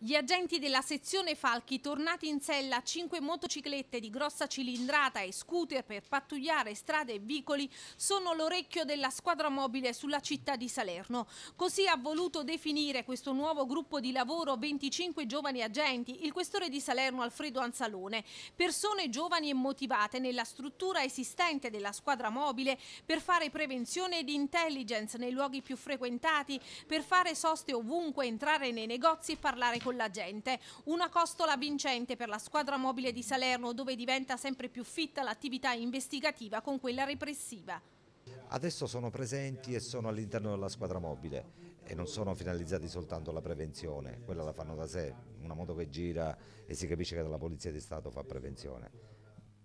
Gli agenti della sezione Falchi, tornati in sella cinque motociclette di grossa cilindrata e scooter per pattugliare strade e vicoli, sono l'orecchio della squadra mobile sulla città di Salerno. Così ha voluto definire questo nuovo gruppo di lavoro 25 giovani agenti il questore di Salerno Alfredo Anzalone. Persone giovani e motivate nella struttura esistente della squadra mobile per fare prevenzione ed intelligence nei luoghi più frequentati, per fare soste ovunque, entrare nei negozi e parlare con con la gente. Una costola vincente per la squadra mobile di Salerno dove diventa sempre più fitta l'attività investigativa con quella repressiva. Adesso sono presenti e sono all'interno della squadra mobile e non sono finalizzati soltanto alla prevenzione, quella la fanno da sé, una moto che gira e si capisce che la Polizia di Stato fa prevenzione.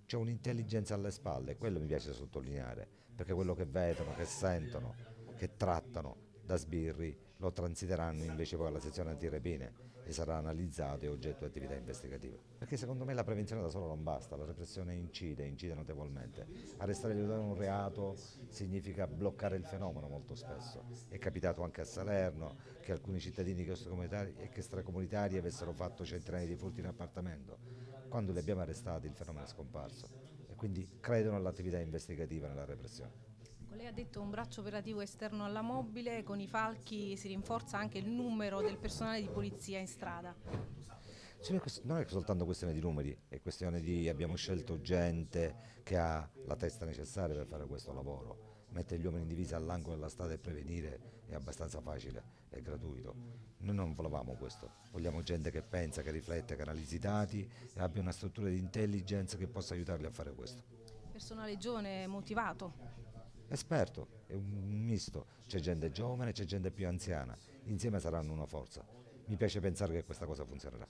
C'è un'intelligenza alle spalle, quello mi piace sottolineare, perché quello che vedono, che sentono, che trattano da sbirri lo transiteranno invece poi alla sezione antirepine e sarà analizzato e oggetto di attività investigative. Perché secondo me la prevenzione da sola non basta, la repressione incide, incide notevolmente. Arrestare di un reato significa bloccare il fenomeno molto spesso. È capitato anche a Salerno che alcuni cittadini extracomunitari avessero fatto centinaia di furti in appartamento. Quando li abbiamo arrestati il fenomeno è scomparso e quindi credono all'attività investigativa nella repressione. Lei ha detto un braccio operativo esterno alla mobile, con i falchi si rinforza anche il numero del personale di polizia in strada. Non è soltanto questione di numeri, è questione di abbiamo scelto gente che ha la testa necessaria per fare questo lavoro. Mettere gli uomini in divisa all'angolo della strada e prevenire è abbastanza facile, è gratuito. Noi non volevamo questo, vogliamo gente che pensa, che riflette, che analizzi i dati e abbia una struttura di intelligence che possa aiutarli a fare questo. Personale giovane, motivato esperto, è un misto, c'è gente giovane, c'è gente più anziana, insieme saranno una forza. Mi piace pensare che questa cosa funzionerà.